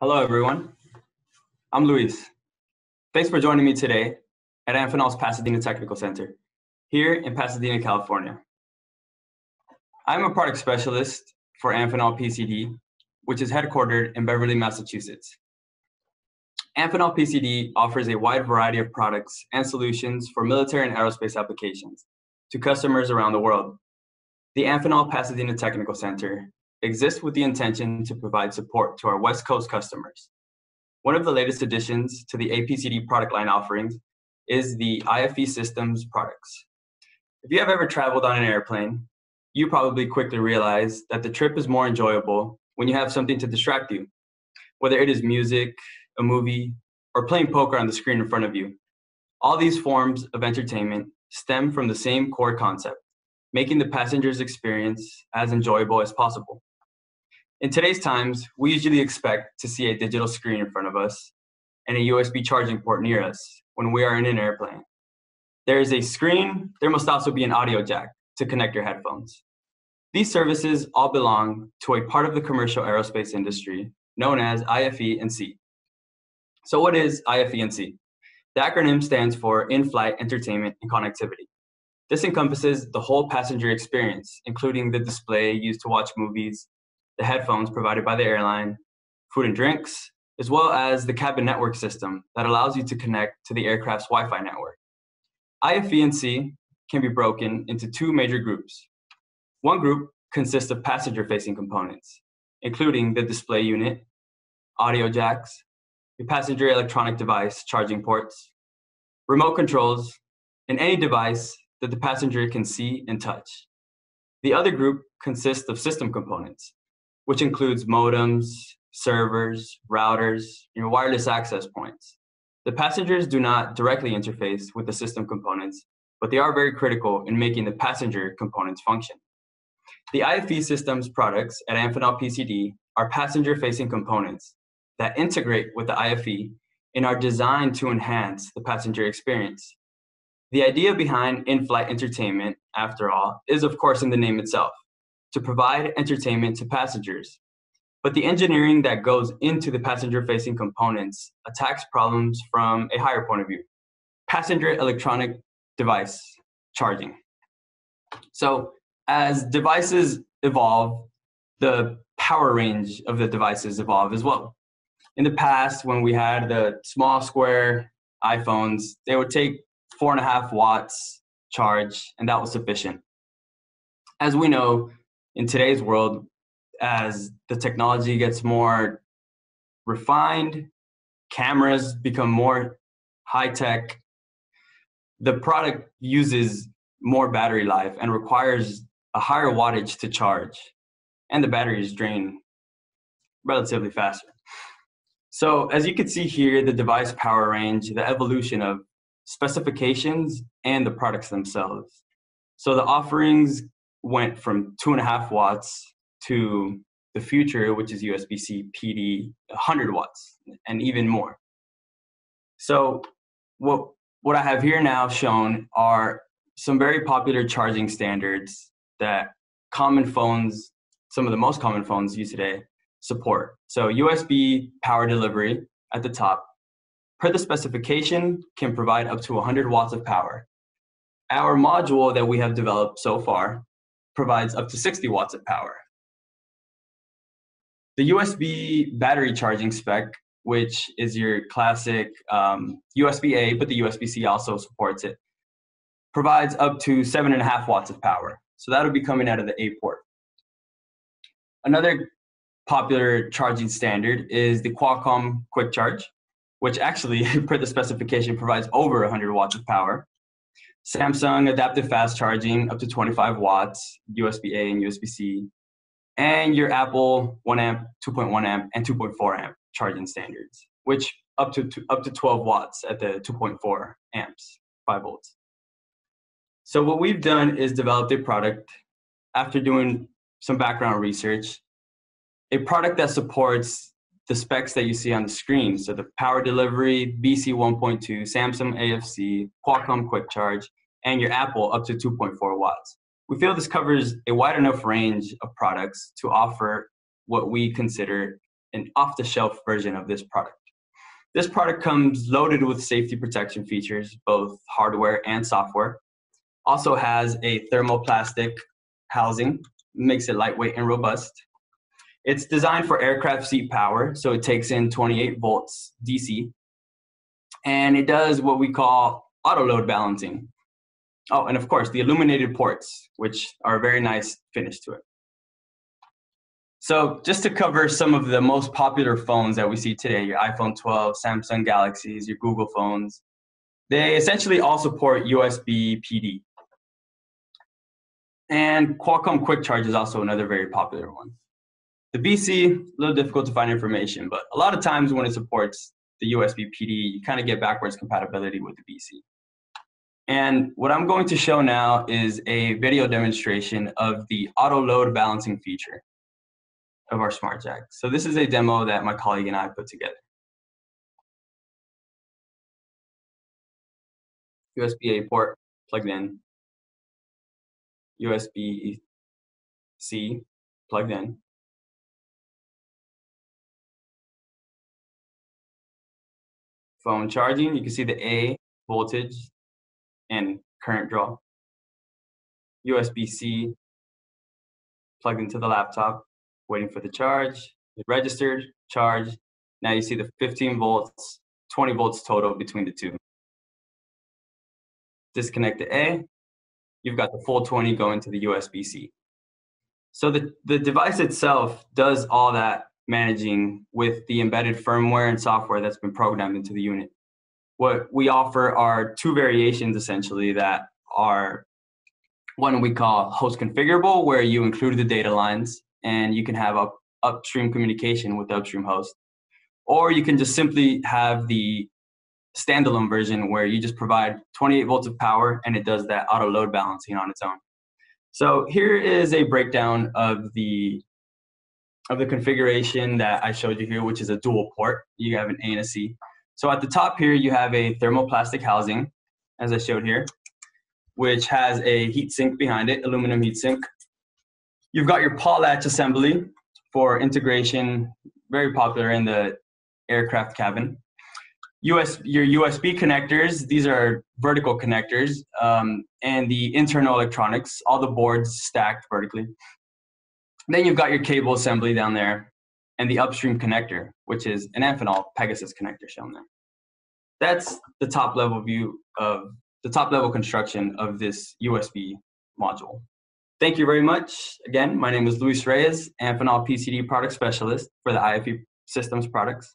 Hello, everyone. I'm Luis. Thanks for joining me today at Amphenol's Pasadena Technical Center, here in Pasadena, California. I'm a product specialist for Amphenol PCD, which is headquartered in Beverly, Massachusetts. Amphenol PCD offers a wide variety of products and solutions for military and aerospace applications to customers around the world. The Amphenol Pasadena Technical Center exists with the intention to provide support to our West Coast customers. One of the latest additions to the APCD product line offerings is the IFE Systems products. If you have ever traveled on an airplane, you probably quickly realize that the trip is more enjoyable when you have something to distract you, whether it is music, a movie, or playing poker on the screen in front of you. All these forms of entertainment stem from the same core concept, making the passenger's experience as enjoyable as possible. In today's times, we usually expect to see a digital screen in front of us and a USB charging port near us when we are in an airplane. There is a screen, there must also be an audio jack to connect your headphones. These services all belong to a part of the commercial aerospace industry known as IFE and C. So what is IFE and C? The acronym stands for In-Flight Entertainment and Connectivity. This encompasses the whole passenger experience, including the display used to watch movies, the headphones provided by the airline, food and drinks, as well as the cabin network system that allows you to connect to the aircraft's Wi-Fi network. IFE&C can be broken into two major groups. One group consists of passenger-facing components, including the display unit, audio jacks, the passenger electronic device charging ports, remote controls, and any device that the passenger can see and touch. The other group consists of system components, which includes modems, servers, routers, and wireless access points. The passengers do not directly interface with the system components, but they are very critical in making the passenger components function. The IFE systems products at Amphenol PCD are passenger-facing components that integrate with the IFE and are designed to enhance the passenger experience. The idea behind in-flight entertainment, after all, is of course in the name itself to provide entertainment to passengers. But the engineering that goes into the passenger-facing components attacks problems from a higher point of view. Passenger electronic device charging. So as devices evolve, the power range of the devices evolve as well. In the past, when we had the small square iPhones, they would take four and a half watts charge, and that was sufficient. As we know, in today's world, as the technology gets more refined, cameras become more high tech, the product uses more battery life and requires a higher wattage to charge, and the batteries drain relatively faster. So as you can see here, the device power range, the evolution of specifications and the products themselves. So the offerings went from two and a half watts to the future, which is USB-C PD 100 watts and even more. So what, what I have here now shown are some very popular charging standards that common phones, some of the most common phones used today, support. So USB power delivery at the top, per the specification, can provide up to 100 watts of power. Our module that we have developed so far provides up to 60 watts of power. The USB battery charging spec, which is your classic um, USB-A, but the USB-C also supports it, provides up to seven and a half watts of power. So that'll be coming out of the A port. Another popular charging standard is the Qualcomm Quick Charge, which actually, per the specification, provides over 100 watts of power. Samsung adaptive fast charging up to 25 watts, USB-A and USB-C, and your Apple 1 amp, 2.1 amp, and 2.4 amp charging standards, which up to, up to 12 watts at the 2.4 amps, 5 volts. So what we've done is developed a product after doing some background research, a product that supports the specs that you see on the screen. So the power delivery, BC 1.2, Samsung AFC, Qualcomm Quick Charge, and your Apple up to 2.4 watts. We feel this covers a wide enough range of products to offer what we consider an off-the-shelf version of this product. This product comes loaded with safety protection features, both hardware and software. Also has a thermoplastic housing, makes it lightweight and robust. It's designed for aircraft seat power, so it takes in 28 volts DC. And it does what we call auto load balancing. Oh, and of course, the illuminated ports, which are a very nice finish to it. So just to cover some of the most popular phones that we see today, your iPhone 12, Samsung Galaxies, your Google phones, they essentially all support USB PD. And Qualcomm Quick Charge is also another very popular one. The BC, a little difficult to find information, but a lot of times when it supports the USB PD, you kind of get backwards compatibility with the BC. And what I'm going to show now is a video demonstration of the auto load balancing feature of our smart jack. So this is a demo that my colleague and I put together. USB-A port plugged in, USB-C plugged in, phone charging, you can see the A voltage and current draw. USB-C plugged into the laptop, waiting for the charge. It registered, charged. Now you see the 15 volts, 20 volts total between the two. Disconnect the A, you've got the full 20 going to the USB-C. So the, the device itself does all that managing with the embedded firmware and software that's been programmed into the unit. What we offer are two variations essentially that are one we call host configurable, where you include the data lines and you can have up, upstream communication with the upstream host. Or you can just simply have the standalone version where you just provide 28 volts of power and it does that auto load balancing on its own. So here is a breakdown of the of the configuration that I showed you here, which is a dual port. You have an A and a C. So at the top here, you have a thermoplastic housing, as I showed here, which has a heat sink behind it, aluminum heat sink. You've got your pawl latch assembly for integration, very popular in the aircraft cabin. US, your USB connectors, these are vertical connectors, um, and the internal electronics, all the boards stacked vertically. Then you've got your cable assembly down there and the upstream connector, which is an Amphenol Pegasus connector shown there. That's the top level view of the top level construction of this USB module. Thank you very much. Again, my name is Luis Reyes, Amphenol PCD product specialist for the IFE Systems products.